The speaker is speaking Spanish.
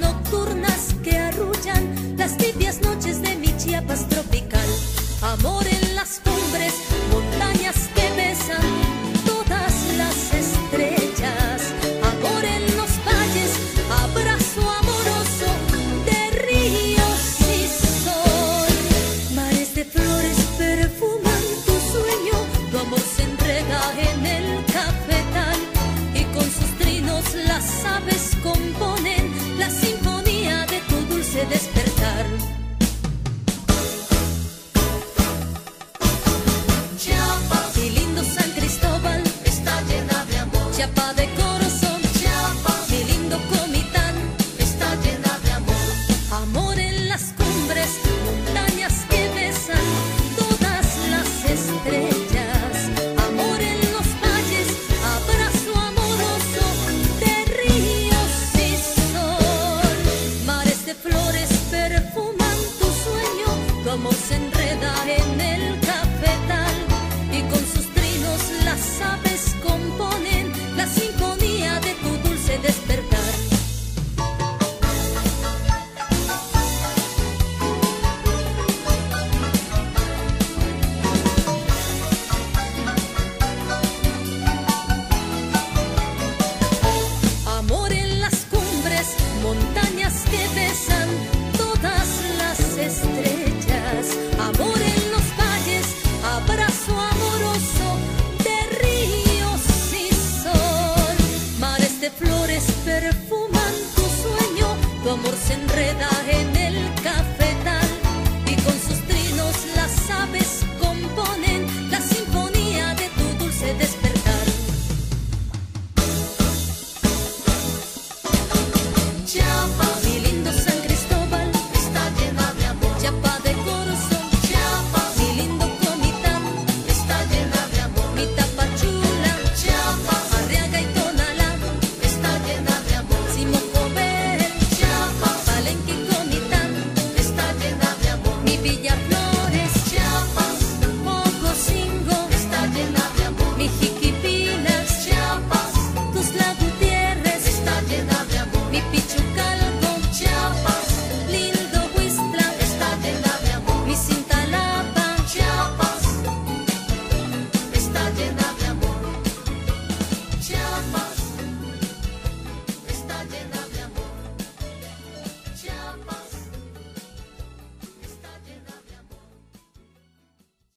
nocturnas que arrullan las tibias noches de mi Chiapas tropical. Amor en this. amor se enreda en